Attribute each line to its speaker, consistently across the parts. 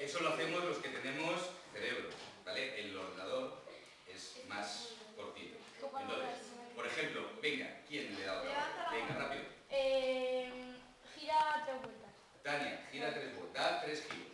Speaker 1: Eso, lo hacemos los que tenemos cerebro, ¿vale? El ordenador es más cortito. Entonces, por ejemplo, venga, ¿quién le da?
Speaker 2: dado la
Speaker 1: Venga, rápido.
Speaker 2: Eh, gira tres vueltas.
Speaker 1: Tania, gira tres vueltas, da tres giros.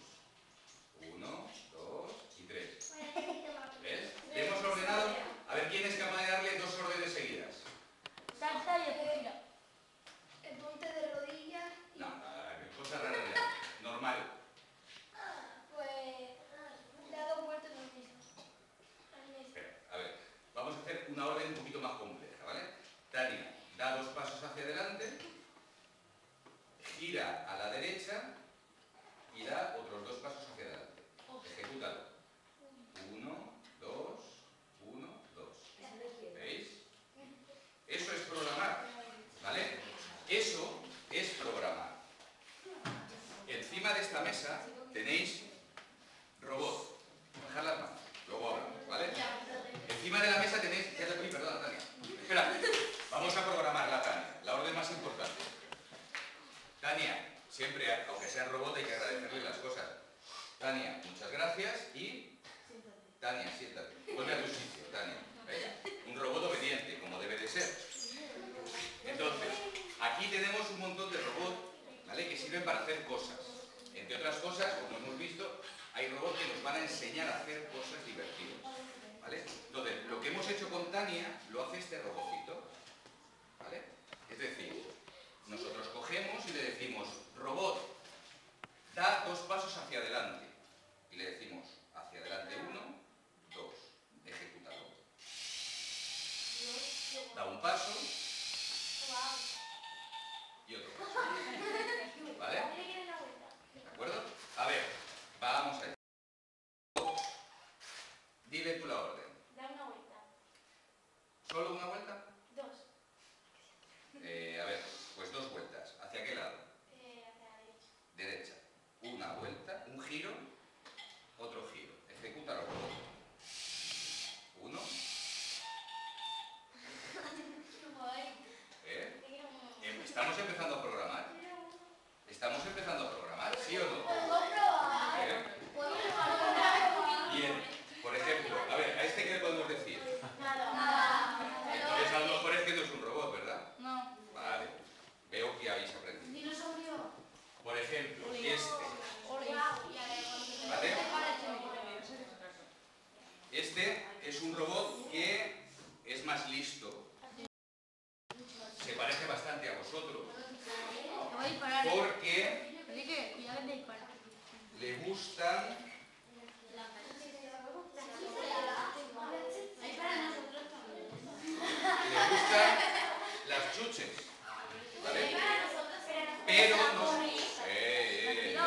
Speaker 2: 咱联系
Speaker 1: solo una vuelta. hacia vosotros. Porque le gustan le gustan las chuches. ¿Vale? Pero no. Eh, eh.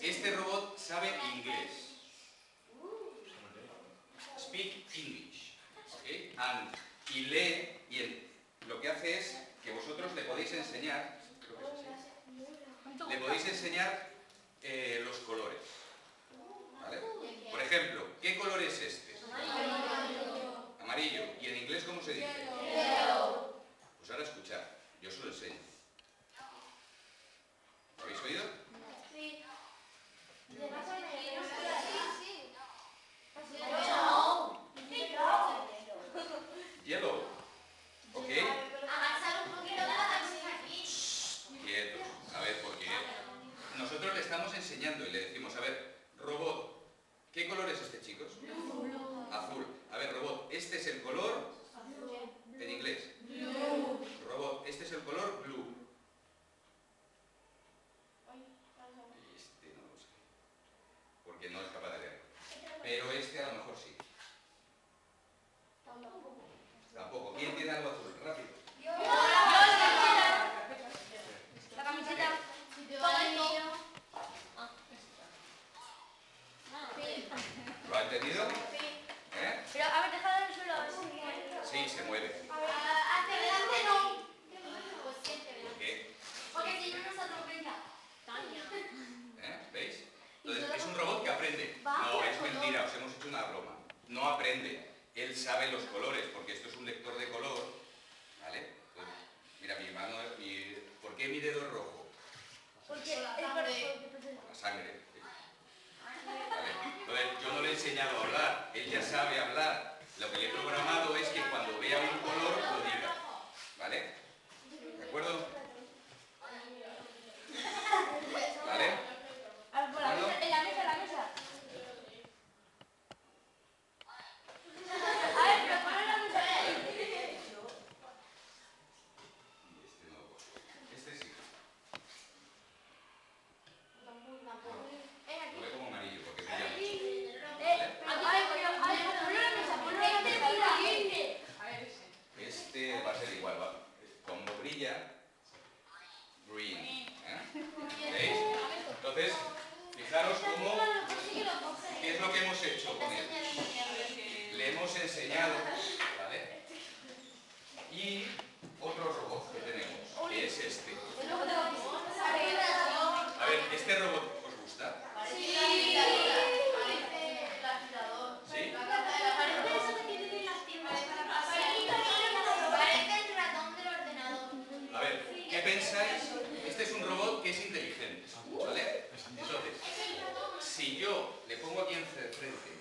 Speaker 1: Este robot sabe inglés. Speak English. ¿okay? And, y lee vida Pero, a ver, déjalo el suelo, mueve. Sí, se
Speaker 2: mueve. A ver,
Speaker 1: hacia adelante no. ¿Por qué?
Speaker 3: Porque si no nos atropella.
Speaker 1: ¿Eh? ¿Veis? Entonces, es un robot que aprende. No, es mentira, os hemos hecho una broma. No aprende. Él sabe los colores, porque esto es un lector de color. ¿Vale? Pues, mira, mi mano... Mi... ¿Por qué mi dedo es rojo?
Speaker 2: Porque pues es por
Speaker 1: la sangre. Ah, vale. Entonces, yo no le he enseñado él ya sabe hablar. Lo que le he programado es que cuando vea un color lo diga. ¿Vale? ¿De acuerdo? ¿Vale?
Speaker 2: Ah, por la
Speaker 1: Bueno.
Speaker 2: mesa, en la mesa, en la mesa. A ver, pero ponlo en la mesa.
Speaker 1: Este no. Este sí. Lo ve como amarillo porque brilla mucho.
Speaker 2: Eh, a ver, pero, a ver, ponlo en la mesa, ponlo en la mesa.
Speaker 1: Este va a ser igual, va. Como brilla, green. ¿eh? ¿Veis? Entonces, fijaros cómo, qué es lo que hemos hecho con él. Le hemos enseñado, ¿vale? Y otro robot que tenemos, que es este. A ver, ¿este robot os gusta? ¿Sí? A ver, ¿qué pensáis? Este es un robot que es inteligente, ¿vale? Entonces, si yo le pongo aquí enfrente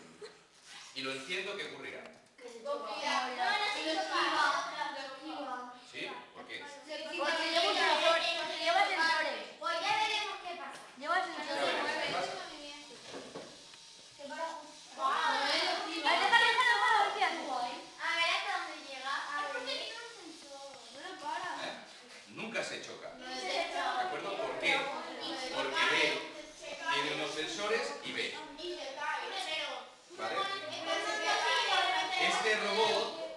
Speaker 1: y lo enciendo, ¿qué ocurrirá? ¿Sí? ¿Por qué?
Speaker 2: Porque lleva sensores.
Speaker 3: Pues ya veremos qué pasa.
Speaker 2: Lleva sensores.
Speaker 1: qué pasa.
Speaker 2: A ver, déjalo, déjalo, déjalo, hostia.
Speaker 3: A ver hasta dónde llega. Es porque tiene un sensor.
Speaker 1: ¿Eh? Nunca se choca.
Speaker 3: No
Speaker 1: ¿De acuerdo? ¿Por qué? Porque ve, tiene unos sensores y ve. ¿Vale? Este robot...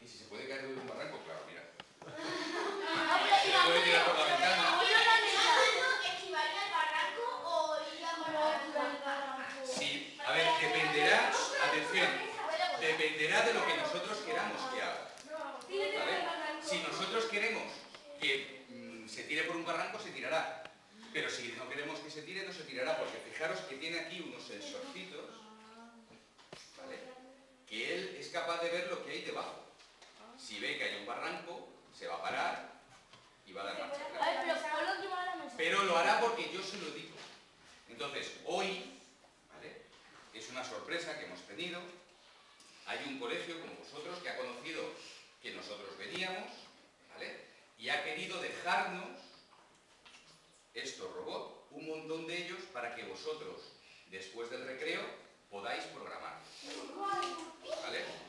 Speaker 1: ¿Y si se puede caer de un barranco? Claro, mira. Se puede tirar por la ventana. Sí, a ver, dependerá, atención, dependerá de lo que nosotros queramos que haga. ¿Vale? Si nosotros queremos que mm, se tire por un barranco, se tirará. Pero si no queremos que se tire, no se tirará, porque fijaros que tiene aquí unos sensorcitos, ¿vale? Que él es capaz de ver lo que hay debajo. Si ve que hay un barranco, se va a parar y va a dar marcha
Speaker 2: pero
Speaker 1: lo hará porque yo se lo digo. Entonces, hoy, ¿vale? Es una sorpresa que hemos tenido. Hay un colegio como vosotros que ha conocido que nosotros veníamos, ¿vale? Y ha querido dejarnos estos robots, un montón de ellos, para que vosotros, después del recreo, podáis programar. ¿Vale?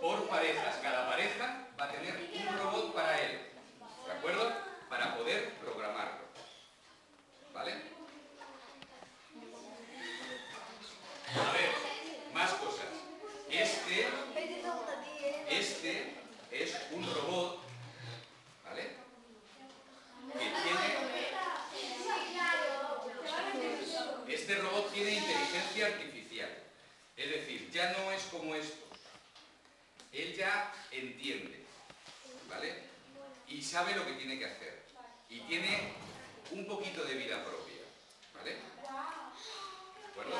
Speaker 1: Por parejas. Cada pareja va a tener un robot para él. ¿De acuerdo? Para poder programarlo. ¿Vale? A ver, más cosas. Este, este es un robot, ¿vale? Este robot tiene inteligencia artificial. Es decir, ya no es como estos. Él ya entiende, ¿vale? Y sabe lo que tiene que hacer. Y tiene un poquito de vida propia, ¿vale? ¿De acuerdo?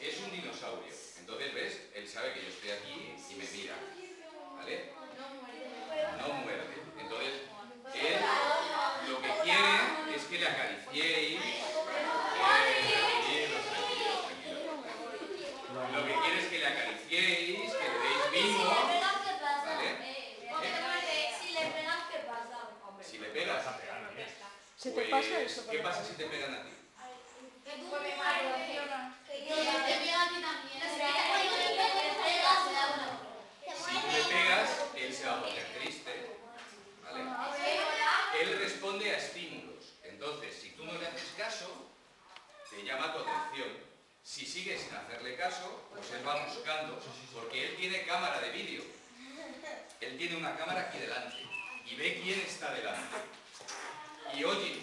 Speaker 1: Es un dinosaurio. Entonces, ¿ves? Él sabe que yo estoy aquí y me mira, ¿vale? No muerde. Entonces, él lo que quiere es que le acariciéis. Eh, tranquilos, tranquilos, tranquilos. Lo que quiere es que le acariciéis, que le deis mimo, ¿vale? Si le pegas,
Speaker 4: ¿Se te
Speaker 1: pues,
Speaker 4: pasa eso?
Speaker 1: ¿qué pasa si te pegan a ti? Si tú le pegas, él se va a poner triste, ¿vale? Él responde a estímulos. Entonces, si tú no le haces caso, te llama tu atención. Si sigues sin hacerle caso, pues él va buscando, porque él tiene cámara de vídeo. Él tiene una cámara aquí delante y ve quién está delante. Y oye,